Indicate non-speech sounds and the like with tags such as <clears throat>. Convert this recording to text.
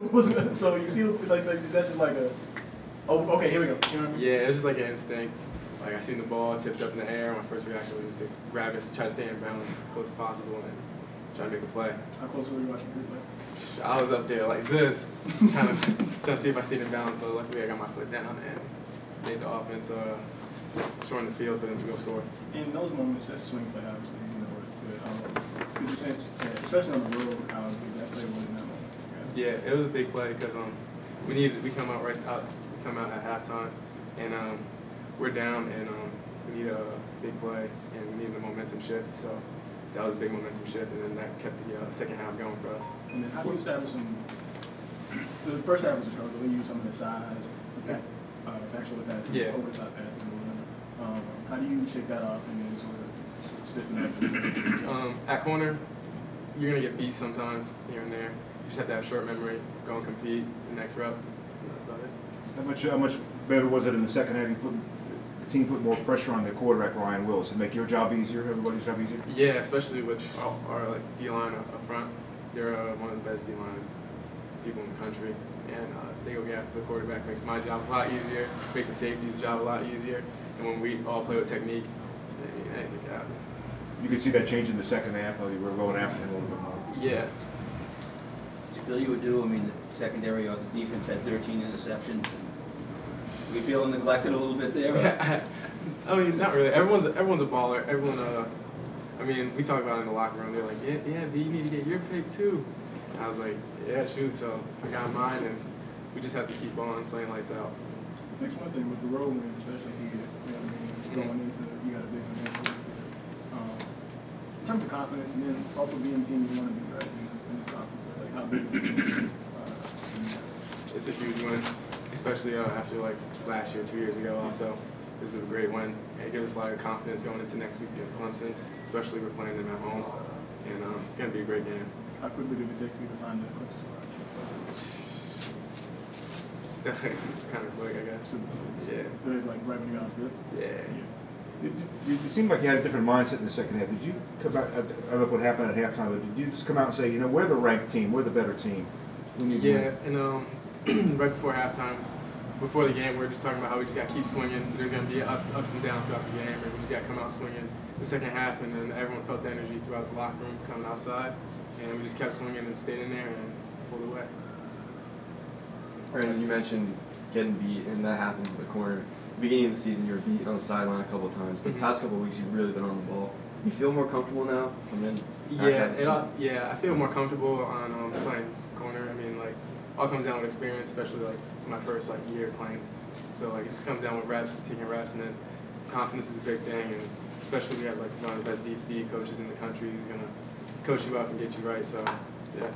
<laughs> so you see, like, like, is that just like a, oh, okay, here we go. You know I mean? Yeah, it was just like an instinct. Like I seen the ball tipped up in the air. My first reaction was just to grab it, try to stay in balance as close as possible, and try to make a play. How close were you watching the replay? I was up there like this, trying to trying to see if I stayed in balance, but luckily I got my foot down and made the offense uh, shorten the field for them to go score. In those moments, that's a swing play, obviously, you know, but, um, could you sense, especially on the road, how that play was in that moment? Yeah, it was a big play because um, we needed we come out right out come out at halftime, and um, we're down and um, we need a big play and we need a momentum shift. So that was a big momentum shift, and then that kept the uh, second half going for us. And then how do you establish some, the first half was a struggle, they used some of the size, the back, uh, actual passing, Yeah. overtop passing, or. Um, how do you shake that off and then sort of stiffen up? Um, at corner, you're gonna get beat sometimes here and there. You just have to have short memory, go and compete the next rep, and that's about it. How much, how much better was it in the second half? You put, the team put more pressure on the quarterback, Ryan Willis, to make your job easier, everybody's job easier? Yeah, especially with our, our like D line up, up front. They're uh, one of the best D line people in the country, and uh, they go get after the quarterback. Makes my job a lot easier. Makes the safety's job a lot easier. And when we all play with technique, I mean, can happen. You could see that change in the second half, how you were going after him a little bit more. Yeah, feel you would do, I mean, the secondary or the defense had 13 interceptions. We feel neglected a little bit there? or- <laughs> I mean, not really. Everyone's everyone's a baller. Everyone, uh, I mean, we talk about it in the locker room. They're like, yeah, yeah, but you need to get your pick too. And I was like, yeah, shoot. So I got mine, and we just have to keep on playing lights out. Next one thing with the road win, especially here, you know what I mean, going into, you got a big event. Terms of confidence, and then also being the team you want to be, right, in this, in this conference, like how big is it? Uh, <clears throat> It's a huge win, especially uh, after like last year, two years ago. Also, this is a great win. It gives us a lot of confidence going into next week against Clemson, especially we're playing them at home, and um, it's gonna be a great game. how quickly did it take for you to find the Clemson <laughs> kind of quick, I guess. Yeah, like right when you got on field? yeah. It, it, it seemed like you had a different mindset in the second half. Did you come out, I don't know what happened at halftime, but did you just come out and say, you know, we're the ranked team, we're the better team? We need Yeah, and um, <clears throat> right before halftime, before the game, we were just talking about how we just got to keep swinging. There's going to be ups, ups and downs throughout the game, and we just got to come out swinging the second half, and then everyone felt the energy throughout the locker room coming outside, and we just kept swinging and stayed in there and pulled away. Brandon, you mentioned getting beat, and that happens as a corner. Beginning of the season, you were beat on the sideline a couple of times, but Mhm. the past couple of weeks, you've really been on the ball. You feel more comfortable now coming in? Yeah, it all, yeah, I feel more comfortable on um, playing corner. I mean, like, all comes down with experience, especially like it's my first like year playing. So like it just comes down with reps, taking reps, and then confidence is a big thing. And especially we have like one of the best DB coaches in the country who's gonna coach you up and get you right. So yeah.